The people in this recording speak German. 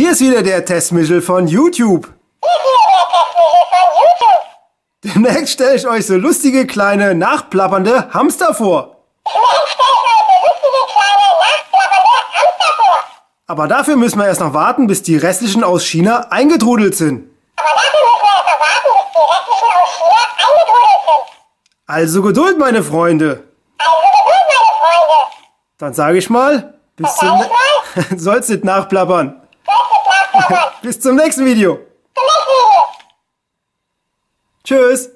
Hier ist wieder der Testmichel von YouTube. Demnächst stelle ich euch so lustige kleine nachplappernde Hamster vor. Aber dafür müssen wir erst noch warten, bis die restlichen aus China eingetrudelt sind. Also Geduld, meine Freunde. Dann sage ich mal, bis zum soll's nicht nachplappern. Bis zum nächsten Video. Tschüss.